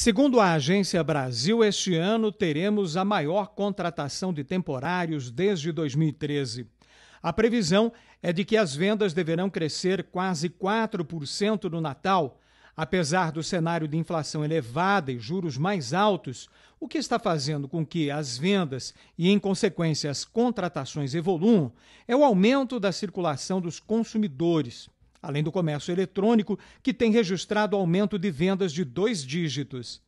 Segundo a Agência Brasil, este ano teremos a maior contratação de temporários desde 2013. A previsão é de que as vendas deverão crescer quase 4% no Natal, apesar do cenário de inflação elevada e juros mais altos, o que está fazendo com que as vendas e, em consequência, as contratações evoluam é o aumento da circulação dos consumidores além do comércio eletrônico, que tem registrado aumento de vendas de dois dígitos.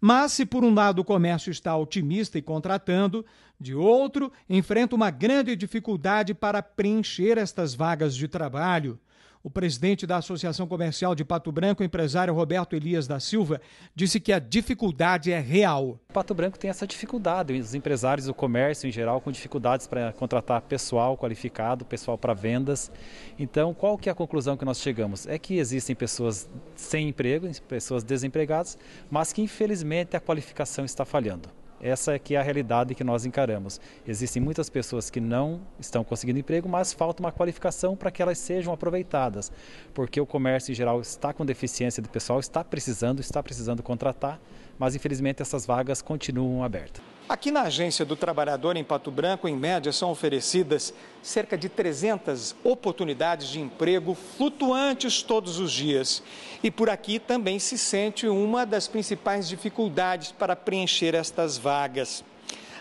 Mas, se por um lado o comércio está otimista e contratando, de outro, enfrenta uma grande dificuldade para preencher estas vagas de trabalho. O presidente da Associação Comercial de Pato Branco, empresário Roberto Elias da Silva, disse que a dificuldade é real. Pato Branco tem essa dificuldade, os empresários do comércio em geral com dificuldades para contratar pessoal qualificado, pessoal para vendas. Então, qual que é a conclusão que nós chegamos? É que existem pessoas sem emprego, pessoas desempregadas, mas que infelizmente a qualificação está falhando. Essa é que é a realidade que nós encaramos. Existem muitas pessoas que não estão conseguindo emprego, mas falta uma qualificação para que elas sejam aproveitadas, porque o comércio em geral está com deficiência de pessoal, está precisando, está precisando contratar, mas infelizmente essas vagas continuam abertas. Aqui na Agência do Trabalhador em Pato Branco, em média, são oferecidas cerca de 300 oportunidades de emprego flutuantes todos os dias. E por aqui também se sente uma das principais dificuldades para preencher estas vagas: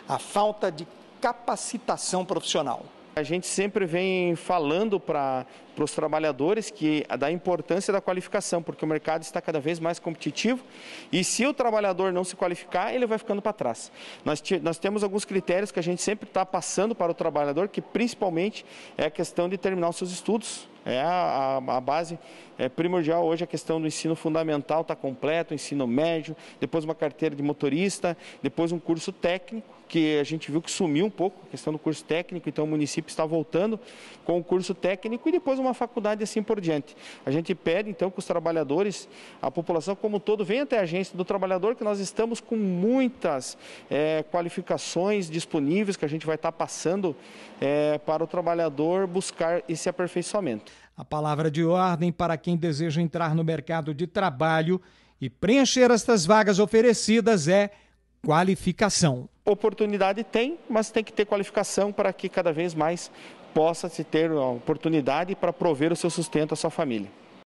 a falta de capacitação profissional. A gente sempre vem falando para os trabalhadores que da importância da qualificação, porque o mercado está cada vez mais competitivo e se o trabalhador não se qualificar, ele vai ficando para trás. Nós, nós temos alguns critérios que a gente sempre está passando para o trabalhador, que principalmente é a questão de terminar os seus estudos. É a, a, a base é primordial hoje a questão do ensino fundamental está completo, ensino médio, depois uma carteira de motorista, depois um curso técnico, que a gente viu que sumiu um pouco a questão do curso técnico, então o município está voltando com o curso técnico e depois uma faculdade assim por diante. A gente pede então que os trabalhadores, a população como um todo, venha até a agência do trabalhador, que nós estamos com muitas é, qualificações disponíveis que a gente vai estar passando é, para o trabalhador buscar esse aperfeiçoamento. A palavra de ordem para quem deseja entrar no mercado de trabalho e preencher estas vagas oferecidas é qualificação. Oportunidade tem, mas tem que ter qualificação para que cada vez mais possa se ter a oportunidade para prover o seu sustento à sua família.